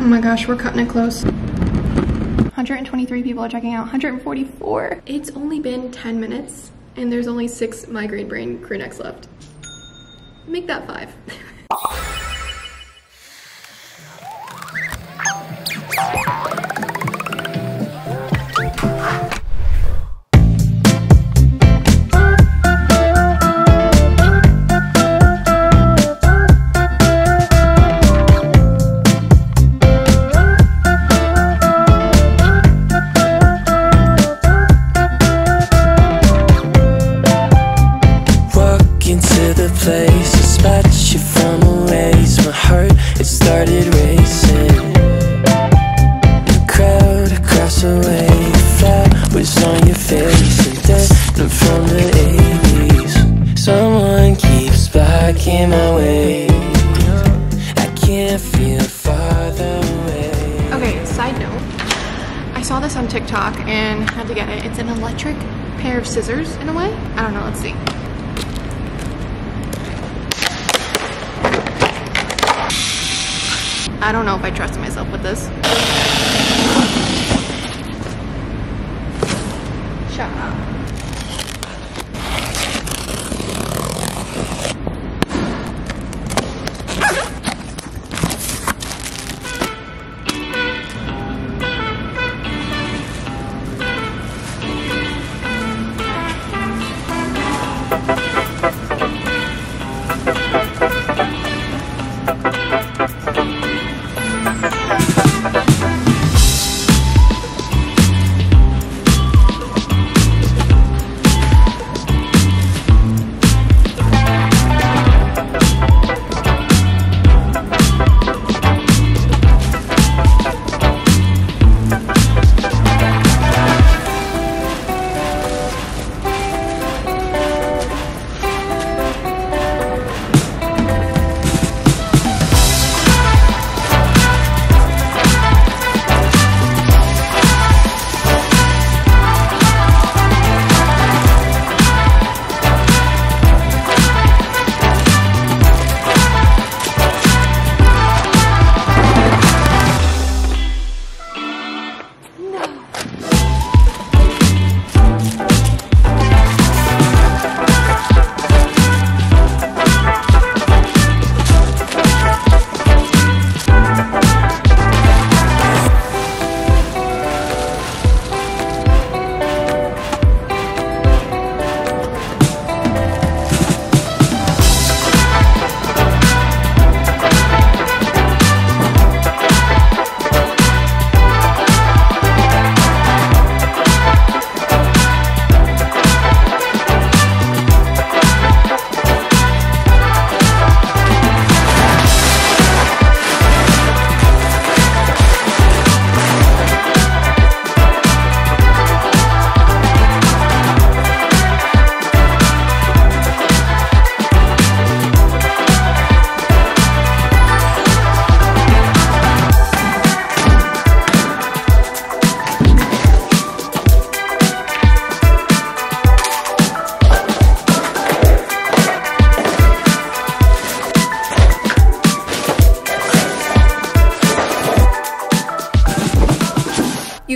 Oh my gosh, we're cutting it close. 123 people are checking out, 144. It's only been 10 minutes and there's only six migraine brain crew necks left. Make that five. into the place, a spot you from a ways. My heart, it started racing. The crowd across the way, was on your face, and then from the 80s. Someone keeps blocking my way. I can't feel farther away. Okay, side note. I saw this on TikTok and had to get it. It's an electric pair of scissors in a way. I don't know, let's see. I don't know if I trust myself with this. Shut up.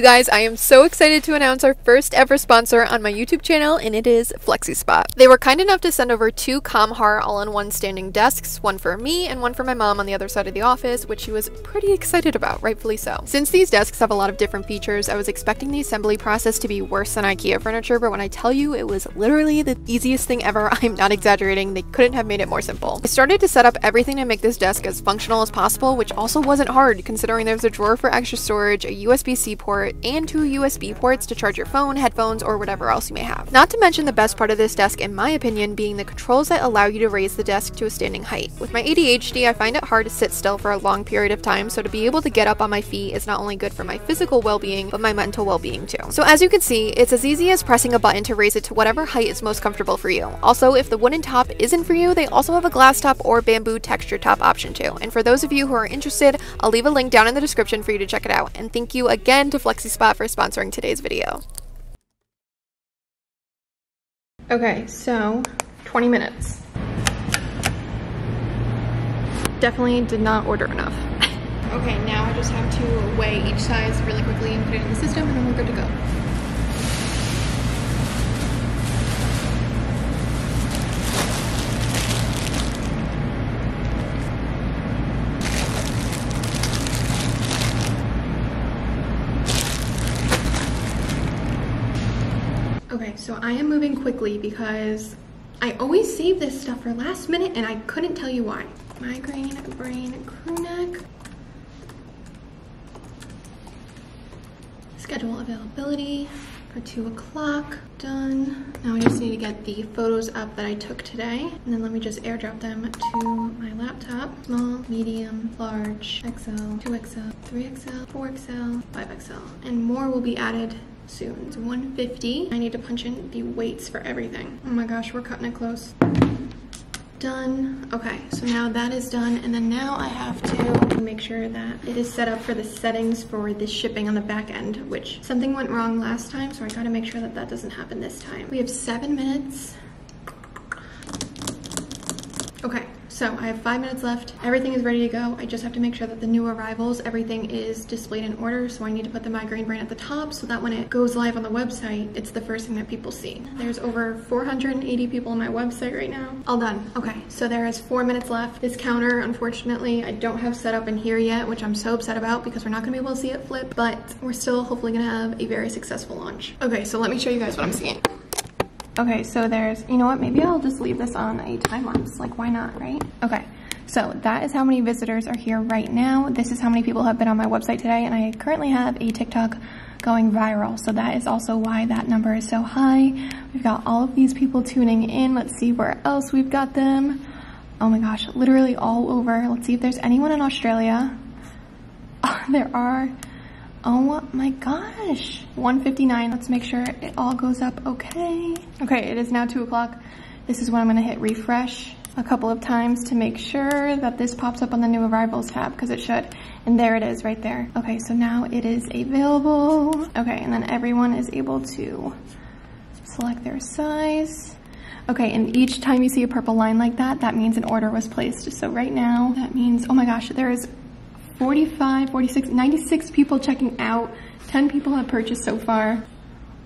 Guys, I am so excited to announce our first ever sponsor on my YouTube channel, and it is FlexiSpot. They were kind enough to send over two Comhar all-in-one standing desks, one for me and one for my mom on the other side of the office, which she was pretty excited about, rightfully so. Since these desks have a lot of different features, I was expecting the assembly process to be worse than IKEA furniture, but when I tell you it was literally the easiest thing ever, I'm not exaggerating, they couldn't have made it more simple. I started to set up everything to make this desk as functional as possible, which also wasn't hard considering there's a drawer for extra storage, a USB-C port, and two USB ports to charge your phone, headphones, or whatever else you may have. Not to mention the best part of this desk, in my opinion, being the controls that allow you to raise the desk to a standing height. With my ADHD, I find it hard to sit still for a long period of time, so to be able to get up on my feet is not only good for my physical well-being, but my mental well-being too. So as you can see, it's as easy as pressing a button to raise it to whatever height is most comfortable for you. Also, if the wooden top isn't for you, they also have a glass top or bamboo texture top option too. And for those of you who are interested, I'll leave a link down in the description for you to check it out. And thank you again to FlexiSpot for sponsoring today's video. Okay, so 20 minutes. Definitely did not order enough. Okay, now I just have to weigh each size really quickly and put it in the system and then we're good to go. So I am moving quickly because I always save this stuff for last minute and I couldn't tell you why. Migraine, brain, crew neck. Schedule availability for two o'clock, done. Now I just need to get the photos up that I took today. And then let me just airdrop them to my laptop. Small, medium, large, XL, 2XL, 3XL, 4XL, 5XL. And more will be added soon. It's 150. I need to punch in the weights for everything. Oh my gosh, we're cutting it close. Done. Okay, so now that is done. And then now I have to make sure that it is set up for the settings for the shipping on the back end, which something went wrong last time. So I gotta make sure that that doesn't happen this time. We have seven minutes. Okay, so I have five minutes left. Everything is ready to go. I just have to make sure that the new arrivals, everything is displayed in order. So I need to put the migraine brain at the top so that when it goes live on the website, it's the first thing that people see. There's over 480 people on my website right now. All done. Okay, so there is four minutes left. This counter, unfortunately, I don't have set up in here yet, which I'm so upset about because we're not gonna be able to see it flip, but we're still hopefully gonna have a very successful launch. Okay, so let me show you guys what I'm seeing. Okay, so there's, you know what, maybe I'll just leave this on a time lapse. Like, why not, right? Okay, so that is how many visitors are here right now. This is how many people have been on my website today, and I currently have a TikTok going viral. So that is also why that number is so high. We've got all of these people tuning in. Let's see where else we've got them. Oh my gosh, literally all over. Let's see if there's anyone in Australia. there are Oh my gosh. 159. Let's make sure it all goes up okay. Okay, it is now 2 o'clock. This is when I'm to hit refresh a couple of times to make sure that this pops up on the new arrivals tab because it should. And there it is right there. Okay, so now it is available. Okay, and then everyone is able to select their size. Okay, and each time you see a purple line like that, that means an order was placed. So right now, that means, oh my gosh, there is 45, 46, 96 people checking out. 10 people have purchased so far.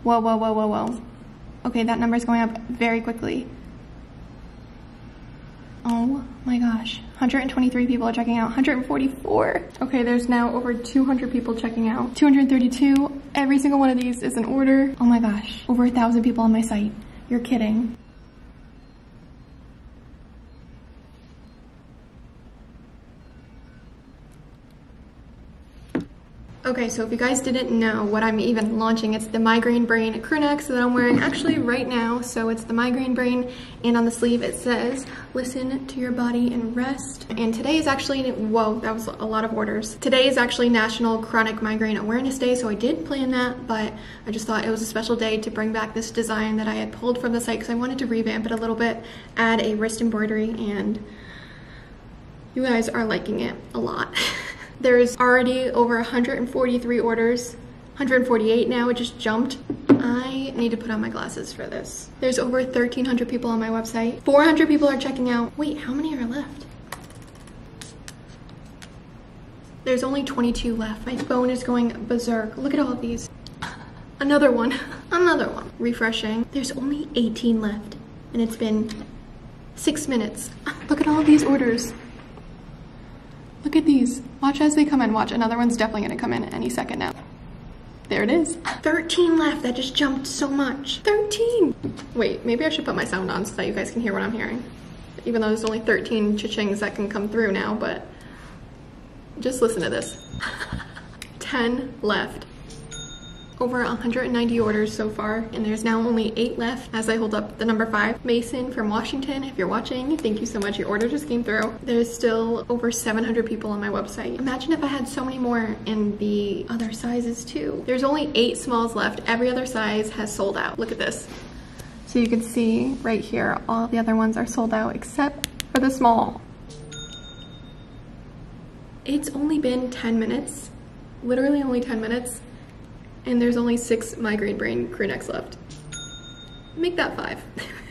Whoa, whoa, whoa, whoa, whoa. Okay, that number is going up very quickly. Oh my gosh. 123 people are checking out. 144. Okay, there's now over 200 people checking out. 232. Every single one of these is an order. Oh my gosh. Over a thousand people on my site. You're kidding. Okay, so if you guys didn't know what I'm even launching, it's the Migraine Brain crew neck that I'm wearing actually right now. So it's the Migraine Brain, and on the sleeve it says, listen to your body and rest. And today is actually, whoa, that was a lot of orders. Today is actually National Chronic Migraine Awareness Day, so I did plan that, but I just thought it was a special day to bring back this design that I had pulled from the site because I wanted to revamp it a little bit, add a wrist embroidery, and you guys are liking it a lot. There's already over 143 orders, 148 now, it just jumped. I need to put on my glasses for this. There's over 1,300 people on my website. 400 people are checking out. Wait, how many are left? There's only 22 left. My phone is going berserk. Look at all these. Another one, another one. Refreshing. There's only 18 left and it's been six minutes. Look at all these orders. Look at these. Watch as they come in. Watch, another one's definitely gonna come in any second now. There it is. 13 left, that just jumped so much. 13. Wait, maybe I should put my sound on so that you guys can hear what I'm hearing. Even though there's only 13 cha-chings that can come through now, but just listen to this. 10 left over 190 orders so far and there's now only eight left as I hold up the number five. Mason from Washington, if you're watching, thank you so much. Your order just came through. There's still over 700 people on my website. Imagine if I had so many more in the other sizes too. There's only eight smalls left. Every other size has sold out. Look at this. So you can see right here, all the other ones are sold out except for the small. It's only been 10 minutes, literally only 10 minutes, and there's only six migraine brain crew necks left. Make that five.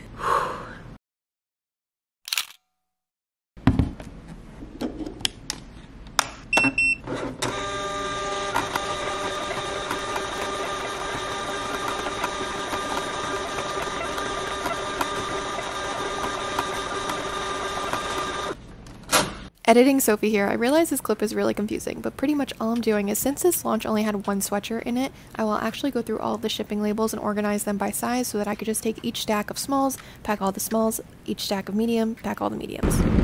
Editing Sophie here, I realize this clip is really confusing, but pretty much all I'm doing is since this launch only had one sweatshirt in it, I will actually go through all of the shipping labels and organize them by size so that I could just take each stack of smalls, pack all the smalls, each stack of medium, pack all the mediums.